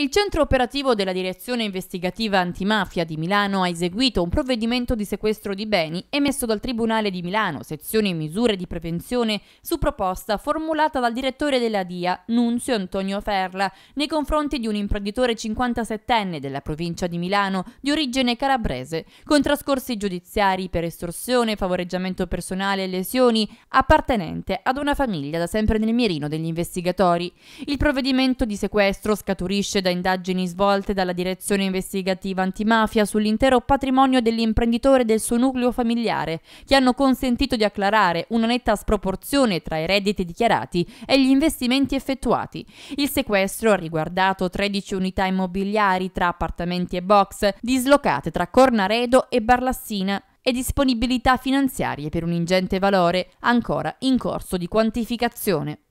Il centro operativo della Direzione Investigativa Antimafia di Milano ha eseguito un provvedimento di sequestro di beni emesso dal Tribunale di Milano, sezione misure di prevenzione, su proposta formulata dal direttore della DIA, Nunzio Antonio Ferla, nei confronti di un imprenditore 57enne della provincia di Milano di origine calabrese, con trascorsi giudiziari per estorsione, favoreggiamento personale e lesioni, appartenente ad una famiglia da sempre nel mirino degli investigatori. Il provvedimento di sequestro scaturisce da indagini svolte dalla direzione investigativa antimafia sull'intero patrimonio dell'imprenditore e del suo nucleo familiare, che hanno consentito di acclarare una netta sproporzione tra i redditi dichiarati e gli investimenti effettuati. Il sequestro ha riguardato 13 unità immobiliari tra appartamenti e box, dislocate tra Cornaredo e Barlassina, e disponibilità finanziarie per un ingente valore ancora in corso di quantificazione.